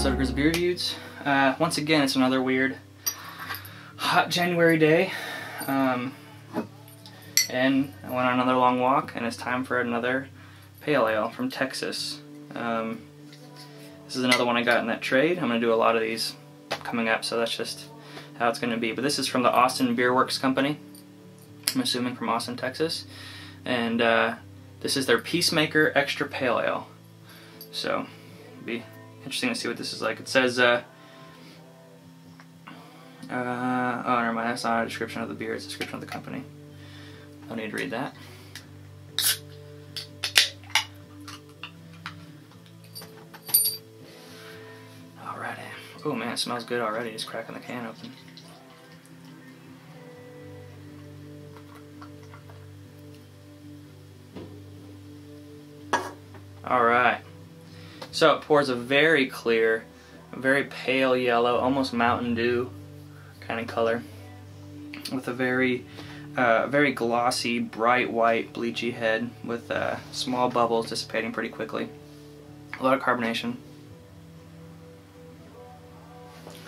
episode of Grizzly Beer Reviews. Uh, once again, it's another weird hot January day. Um, and I went on another long walk, and it's time for another pale ale from Texas. Um, this is another one I got in that trade. I'm going to do a lot of these coming up, so that's just how it's going to be. But this is from the Austin Beerworks Company. I'm assuming from Austin, Texas. And uh, this is their Peacemaker Extra Pale Ale. So, be interesting to see what this is like. It says, uh, uh, oh, never mind, that's not a description of the beer, it's a description of the company. Don't need to read that. Alrighty. Oh man, it smells good already, just cracking the can open. Alright. So it pours a very clear, very pale yellow, almost Mountain Dew kind of color, with a very, uh, very glossy, bright white, bleachy head with uh, small bubbles dissipating pretty quickly. A lot of carbonation.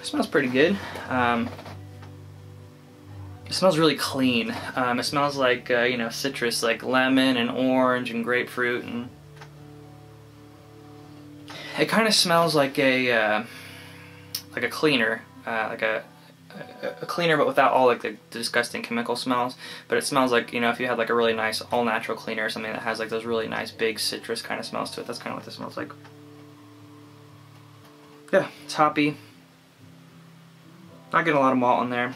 It smells pretty good. Um, it smells really clean. Um, it smells like, uh, you know, citrus, like lemon and orange and grapefruit and it kind of smells like a uh, like a cleaner, uh, like a, a cleaner, but without all like the disgusting chemical smells. But it smells like you know if you had like a really nice all natural cleaner or something that has like those really nice big citrus kind of smells to it. That's kind of what this smells like. Yeah, it's hoppy. Not getting a lot of malt in there,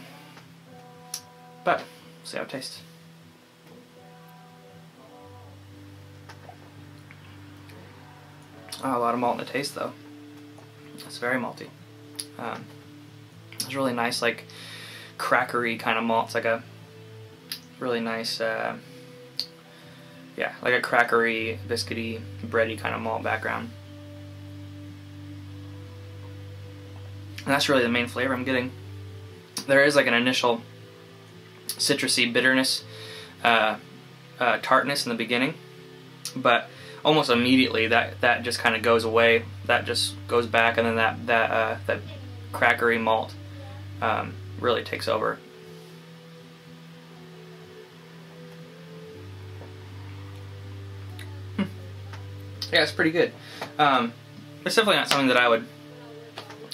but see how it tastes. A lot of malt in the taste though. It's very malty. Um, it's really nice, like crackery kind of malt. It's like a really nice, uh, yeah, like a crackery, biscuity, bready kind of malt background. And that's really the main flavor I'm getting. There is like an initial citrusy bitterness, uh, uh, tartness in the beginning, but almost immediately that that just kind of goes away. That just goes back, and then that that uh, that crackery malt um, really takes over. Hmm. Yeah, it's pretty good. Um, it's definitely not something that I would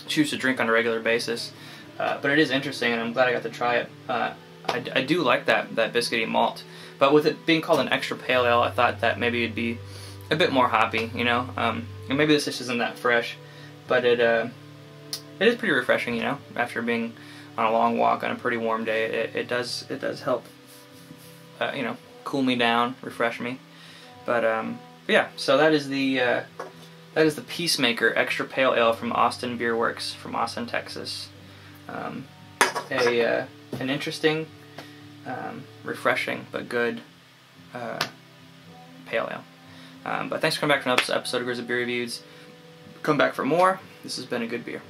choose to drink on a regular basis, uh, but it is interesting, and I'm glad I got to try it. Uh, I, I do like that that biscuity malt, but with it being called an extra pale ale, I thought that maybe it'd be a bit more hoppy, you know. Um, and maybe this just isn't that fresh, but it uh, it is pretty refreshing, you know. After being on a long walk on a pretty warm day, it, it does it does help, uh, you know, cool me down, refresh me. But, um, yeah, so that is the uh, that is the Peacemaker Extra Pale Ale from Austin Beerworks from Austin, Texas. Um, a uh, an interesting, um, refreshing but good uh, pale ale. Um, but thanks for coming back for another episode of Grizzly Beer Reviews. Come back for more. This has been a good beer.